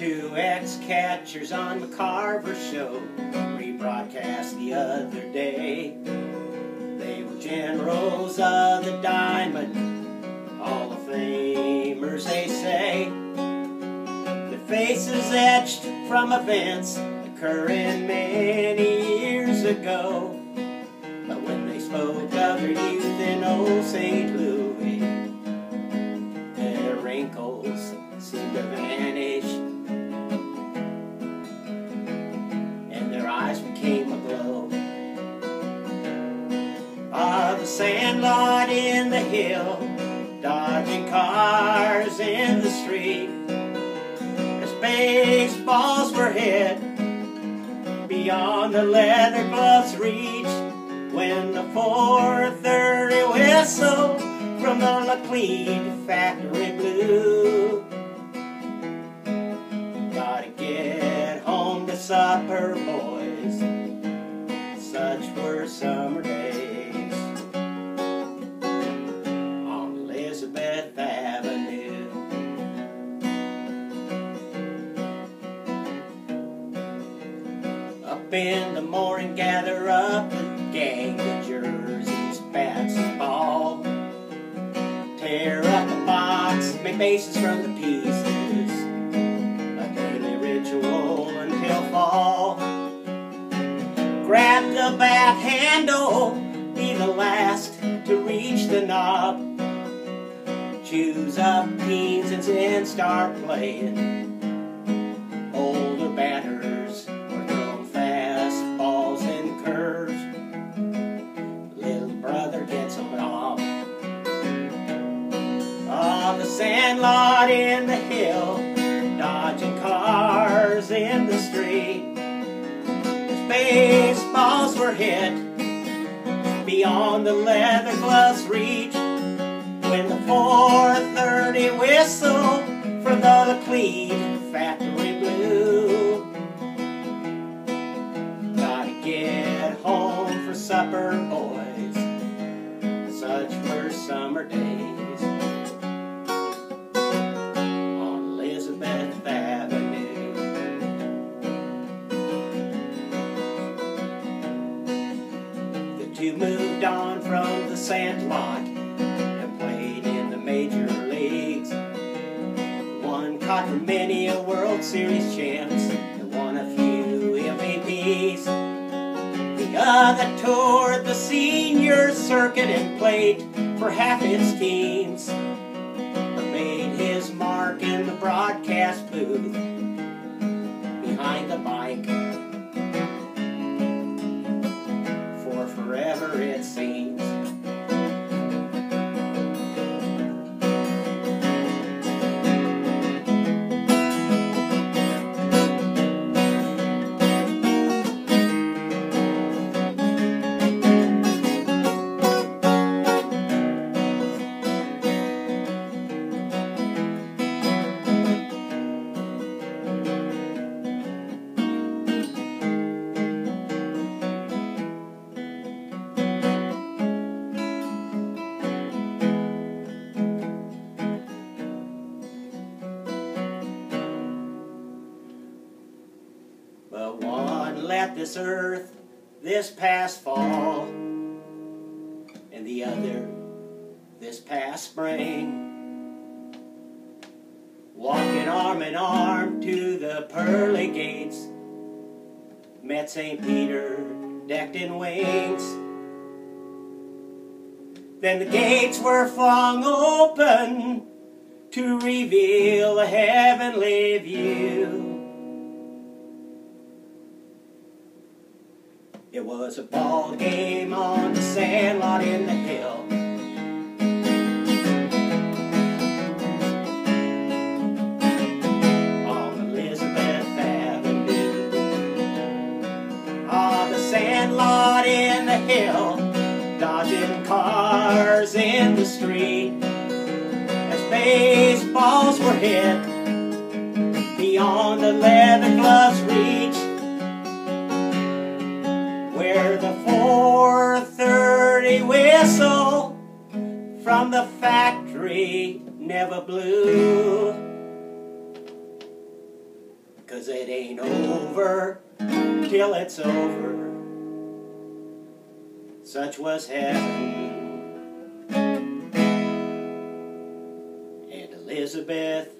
Two ex-catchers on the Carver show, rebroadcast the other day. They were generals of the Diamond, Hall of Famers, they say. Their faces etched from events occurring many years ago. Hill, dodging cars in the street, as baseballs were hit beyond the leather gloves reach when the 430 whistle from the Laclede factory blew. Gotta get home to supper, boys. Up in the morning, gather up the gang of jerseys, bats, and ball. Tear up the box, make bases from the pieces. A daily ritual until fall. Grab the bat handle, be the last to reach the knob. Choose up teams and start playing. Sandlot in the hill, dodging cars in the street. As baseballs were hit beyond the leather gloves reach. When the 430 whistle from the Laclede factory blew. Gotta get home for supper, boys. Such were summer days sandlot and played in the major leagues. One caught for many a World Series champs and won a few MVPs. The other toured the senior circuit and played for half his teams, but made his mark in the broadcast booth behind the mic. But one left this earth this past fall, and the other this past spring. Walking arm in arm to the pearly gates, met St. Peter decked in wings. Then the gates were flung open to reveal a heavenly view. It was a ball game on the sandlot in the hill. On Elizabeth Avenue. On the sandlot in the hill. Dodging cars in the street. As baseballs were hit beyond the leather 430 whistle from the factory never blew. Cause it ain't over till it's over. Such was heaven. And Elizabeth